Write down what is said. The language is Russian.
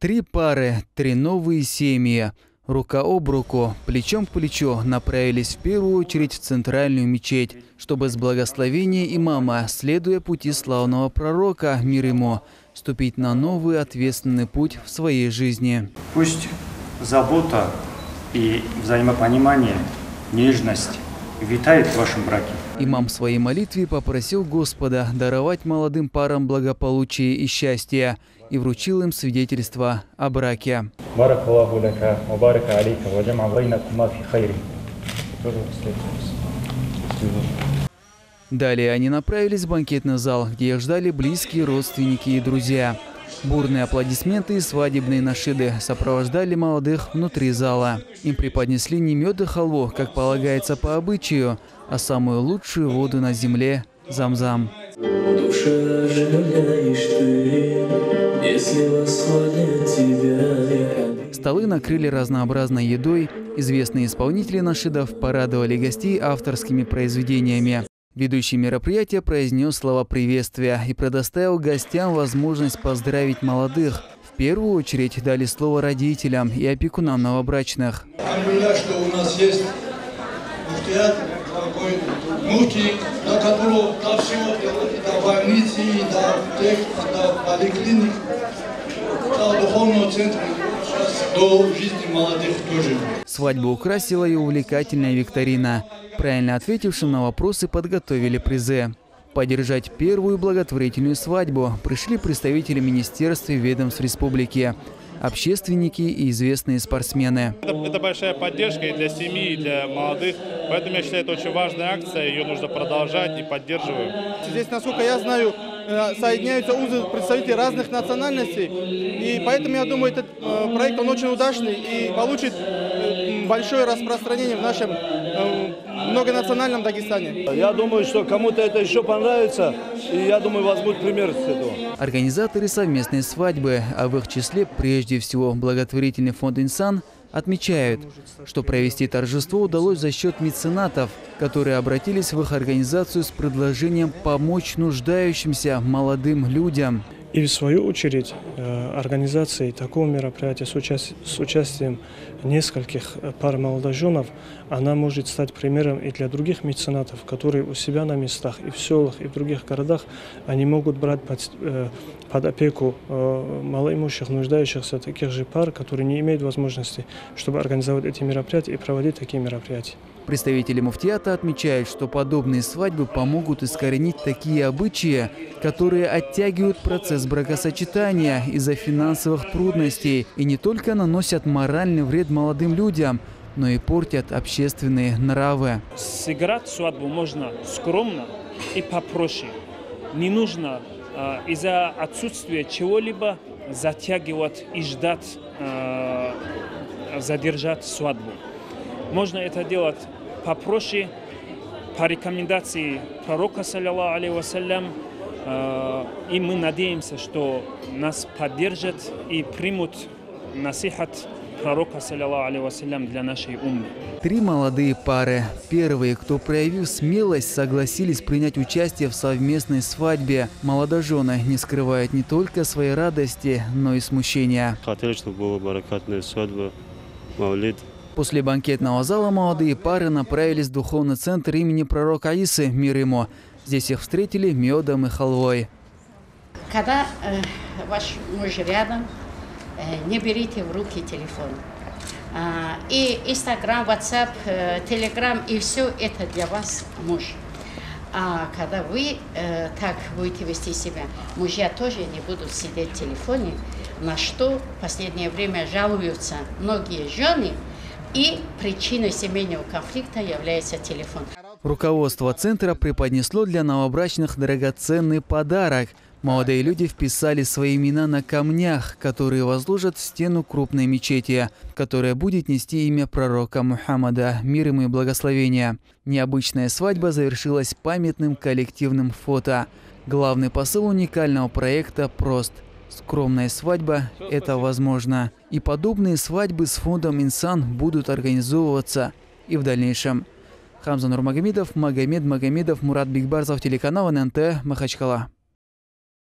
Три пары, три новые семьи. Рука об руку, плечом к плечу направились в первую очередь в центральную мечеть, чтобы с благословения имама, следуя пути славного пророка, мир ему, ступить на новый ответственный путь в своей жизни. Пусть забота и взаимопонимание, нежность витает в вашем браке. Имам в своей молитве попросил Господа даровать молодым парам благополучие и счастье и вручил им свидетельство о браке. Далее они направились в банкетный зал, где их ждали близкие родственники и друзья. Бурные аплодисменты и свадебные нашиды сопровождали молодых внутри зала. Им преподнесли не мед и халву, как полагается по обычаю, а самую лучшую воду на земле – замзам. Душа оживляешь ты, если восхвалят тебя, я Хабиб. Столы накрыли разнообразной едой, известные исполнители нашидов порадовали гостей авторскими произведениями. Ведущий мероприятия произнес слова приветствия и предоставил гостям возможность поздравить молодых. В первую очередь дали слово родителям и опекунам новобрачных. Алhamdulillah, что у нас есть муфтият, такой муфти, до которого до всего, до больницы, до аптек, до поликлиник, до духовного центра, до жизни молодых тоже. Свадьбу украсила и увлекательная викторина. Правильно ответившим на вопросы подготовили призы. Поддержать первую благотворительную свадьбу пришли представители министерств и ведомств республики, общественники и известные спортсмены. Это, это большая поддержка и для семьи, и для молодых. Поэтому я считаю, это очень важная акция, ее нужно продолжать и поддерживаю. Здесь, насколько я знаю, соединяются узы представителей разных национальностей. И поэтому я думаю, этот э, проект, он очень удачный и получит э, большое распространение в нашем э, многонациональном Дагестане. Я думаю, что кому-то это еще понравится, и я думаю, возьмут пример с этого. Организаторы совместной свадьбы, а в их числе прежде всего благотворительный фонд «Инсан», отмечают, что провести торжество удалось за счет меценатов, которые обратились в их организацию с предложением помочь нуждающимся молодым людям. И в свою очередь э, организацией такого мероприятия с, участ- с участием нескольких э, пар молодоженов, она может стать примером и для других меценатов, которые у себя на местах и в селах, и в других городах, они могут брать под, э, под опеку малоимущих, нуждающихся таких же пар, которые не имеют возможности, чтобы организовать эти мероприятия и проводить такие мероприятия. Представители муфтиата отмечают, что подобные свадьбы помогут искоренить такие обычаи, которые оттягивают процесс бракосочетания из-за финансовых трудностей и не только наносят моральный вред молодым людям, но и портят общественные нравы. Сыграть свадьбу можно скромно и попроще. Не нужно э, из-за отсутствия чего-либо затягивать и ждать, э, задержать свадьбу. Можно это делать попроще, по рекомендации пророка, саллиллаху алейхи вассалям, и мы надеемся, что нас поддержат и примут насихат пророка, саллиллаху алейхи вассалям, для нашей умы. Три молодые пары. Первые, кто проявив смелость, согласились принять участие в совместной свадьбе. Молодожены не скрывают не только своей радости, но и смущения. Хотели, чтобы была баракатная свадьба, маулид. После банкетного зала молодые пары направились в духовный центр имени пророка Исы, мир ему. Здесь их встретили медом и халвой. Когда э, ваш муж рядом, э, не берите в руки телефон. А, и Инстаграм, WhatsApp, э, Telegram, и все это для вас муж. А когда вы э, так будете вести себя, мужья тоже не будут сидеть в телефоне, на что в последнее время жалуются многие жены, и причиной семейного конфликта является телефон. Руководство центра преподнесло для новобрачных драгоценный подарок. Молодые люди вписали свои имена на камнях, которые возложат в стену крупной мечети, которая будет нести имя пророка Мухаммада, мир ему и благословения. Необычная свадьба завершилась памятным коллективным фото. Главный посыл уникального проекта прост – Скромная свадьба – это возможно. И подобные свадьбы с фондом «Инсан» будут организовываться и в дальнейшем. Хамза Нурмагомедов, Магомед Магомедов, Мурат Бигбарзов, телеканал ННТ, Махачкала.